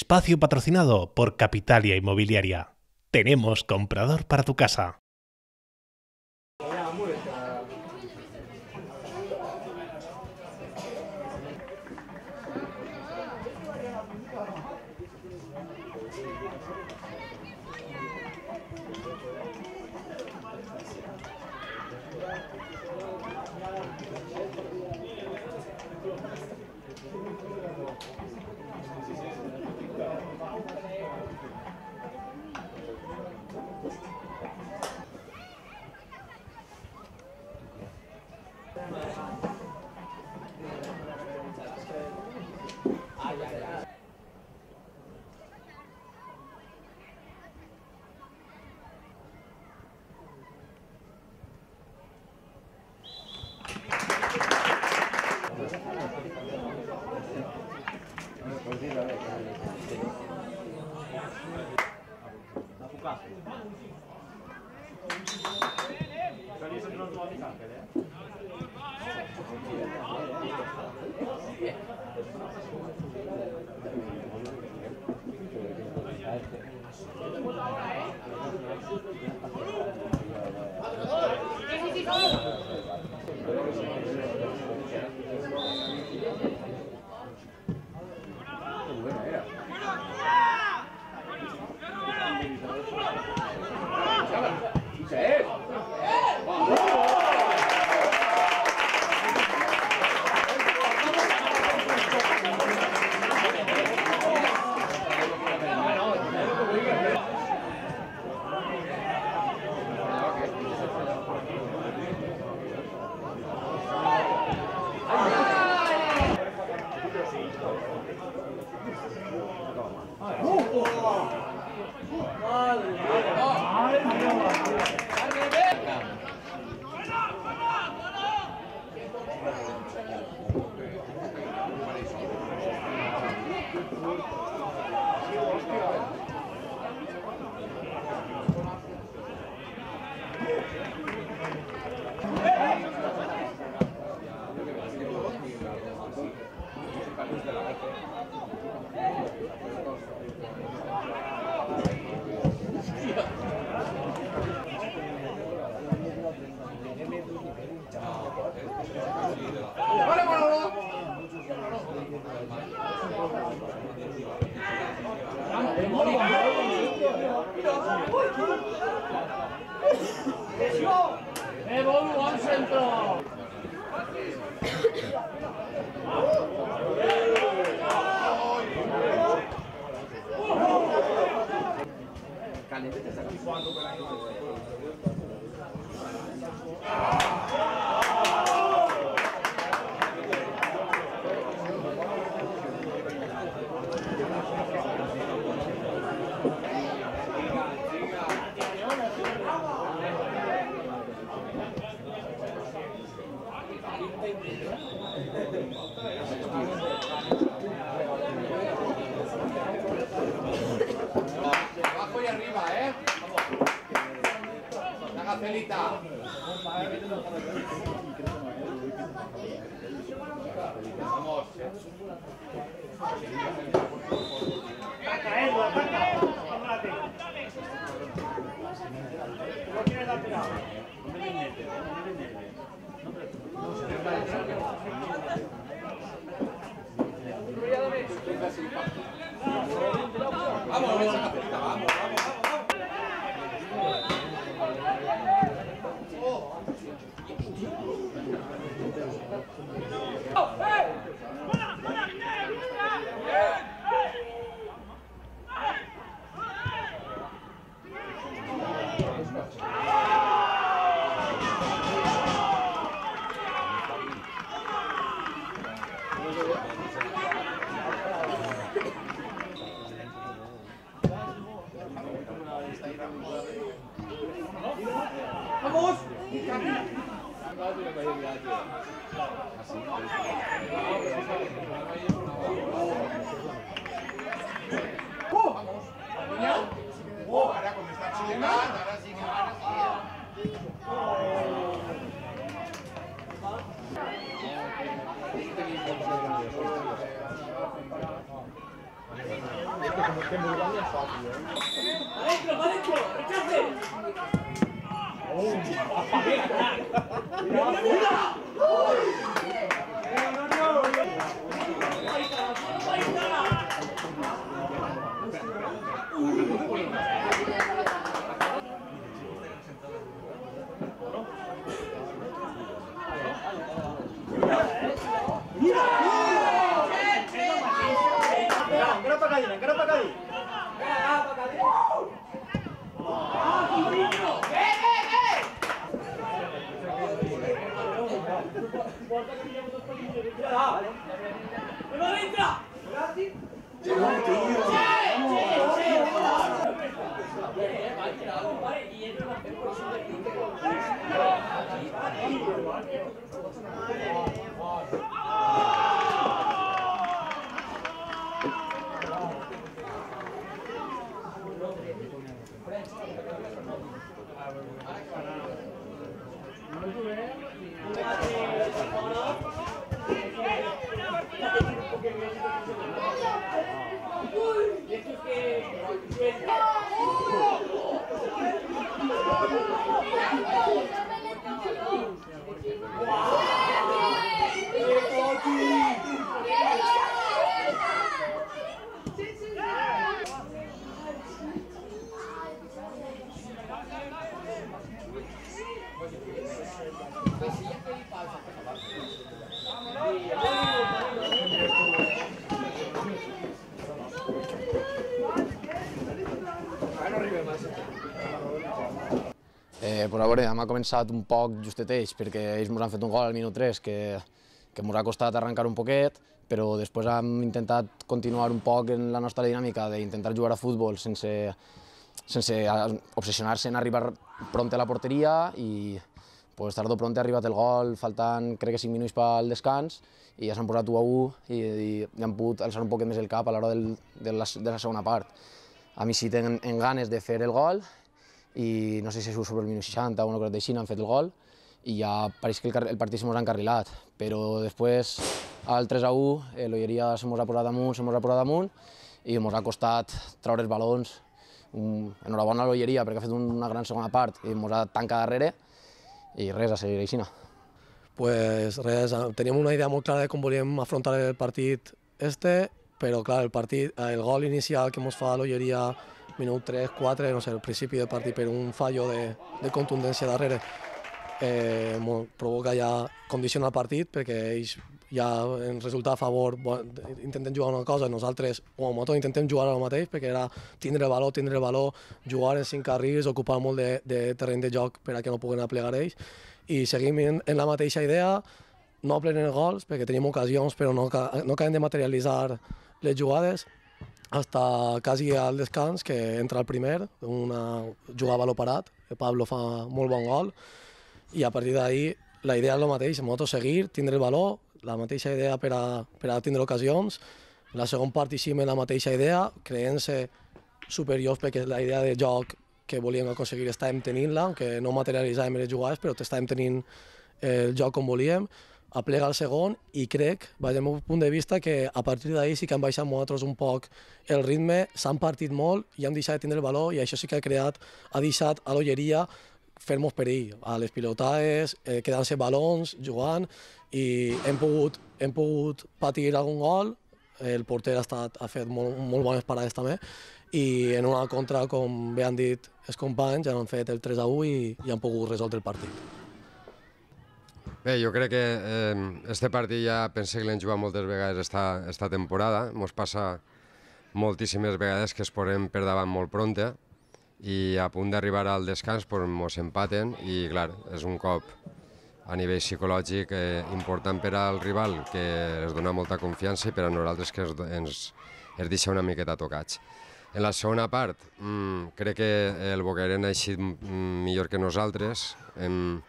Espacio patrocinado por Capitalia Inmobiliaria. Tenemos comprador para tu casa. Evo, al centro. Caliente, ¿eh? Vamos. La. Vamos. Ataca, Edu, ataca. ¿Cómo quieres la? No me no me. No, Vamos! Oh, ahora como está chilena, ahora. 哦们是街坊的 Eh, Wow. A veure, hem començat un poc justet ells, perquè ells ens han fet un gol al minut 3 que, que ens ha costat arrencar un poquet, però després hem intentat continuar un poc en la nostra dinàmica d'intentar jugar a futbol sense, sense obsessionar-se en arribar pront a la porteria i pues, tard o pront ha arribat el gol, faltant crec que 5 minuts pel descans i ja s'han posat 1 a 1 i, i, i han pogut alçar un poquet més el cap a l'hora de, la, de la segona part. A mi sí tenen en ganes de fer el gol i no sé si és sobre el minut 60 o una cosa així, han fet el gol i ja pareix que el, el partit se mos ha encarrilat, però després al 3 a 1 eh, l'Olleria se mos ha posat damunt, se mos ha posat damunt i mos ha costat treure els balons. Un, enhorabona a l'Olleria perquè ha fet una gran segona part i mos ha tancat darrere i res, a seguir així. Pues res, teníem una idea molt clara de com volíem afrontar el partit este, però clar, el partit, eh, el gol inicial que ens fa l'Olleria minut 3, 4, no sé, el principi del partit per un fallo de, de contundència darrere, eh, provoca ja, condiciona el partit perquè ells ja en resultat a favor intenten jugar una cosa, nosaltres o amb motor intentem jugar el mateix perquè era tindre el valor, tindre el valor, jugar en cinc carrils, ocupar molt de, de terreny de joc per a que no puguen aplegar ells. I seguim en, en la mateixa idea, no plenen gols perquè tenim ocasions però no, no acabem de materialitzar les jugades hasta quasi al descans que entra el primer, una jugada a parat, Pablo fa molt bon gol i a partir d'ahí la idea és el mateix, nosaltres seguir, tindre el valor, la mateixa idea per a, per a tindre ocasions, la segona part hi la mateixa idea, creient-se superiors perquè la idea de joc que volíem aconseguir estàvem tenint-la, que no materialitzàvem les jugades, però estàvem tenint el joc com volíem, aplega el segon i crec, des del meu punt de vista, que a partir d'ahir sí que han baixat nosaltres un poc el ritme, s'han partit molt i hem deixat de tindre el valor i això sí que ha creat, ha deixat a l'olleria fer-nos perill a les pilotades, eh, quedant-se balons, jugant, i hem pogut, hem pogut patir algun gol, el porter ha, estat, ha fet molt, molt bones parades també, i en una contra, com bé han dit els companys, ja han fet el 3 a 1 i, i han pogut resoldre el partit. Bé, jo crec que eh, este partit ja pensé que l'hem jugat moltes vegades esta, esta temporada. Ens passa moltíssimes vegades que es posem per davant molt pronta i a punt d'arribar al descans pues, empaten i clar, és un cop a nivell psicològic eh, important per al rival que es dona molta confiança i per a nosaltres que es, ens, es deixa una miqueta tocats. En la segona part, mm, crec que el Bocairent ha eixit mm, millor que nosaltres. Hem,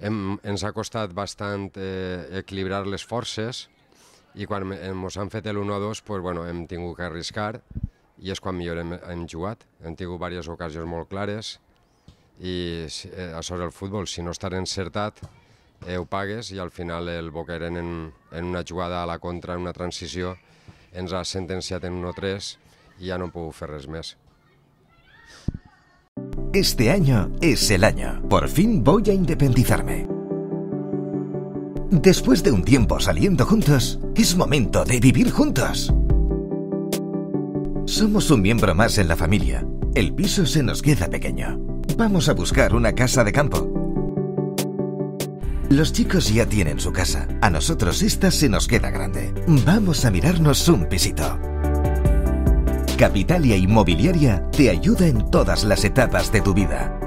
hem, ens ha costat bastant eh, equilibrar les forces i quan ens han fet l'1-2 pues, bueno, hem tingut que arriscar i és quan millor hem, hem jugat. Hem tingut diverses ocasions molt clares i eh, això és el futbol, si no estàs encertat eh, ho pagues i al final el Bocairent en, en una jugada a la contra, en una transició, ens ha sentenciat en 1-3 i ja no hem pogut fer res més. Este año es el año. Por fin voy a independizarme. Después de un tiempo saliendo juntos, es momento de vivir juntos. Somos un miembro más en la familia. El piso se nos queda pequeño. Vamos a buscar una casa de campo. Los chicos ya tienen su casa. A nosotros esta se nos queda grande. Vamos a mirarnos un pisito. Capitalia Inmobiliaria te ayuda en todas las etapas de tu vida.